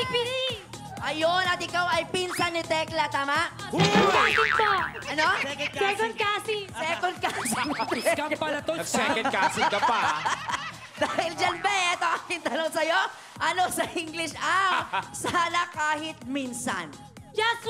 Paprasik, Pili! Ayun, at ikaw ay pinsan ni Tekla, tama? Second po. Ano? Second kasi. Second cousin. Scam pala to. Second casting ka pa. Ah. Dahil dyan, be, ito aking tanong sa'yo. Ano sa English ah, ang sana kahit minsan? Just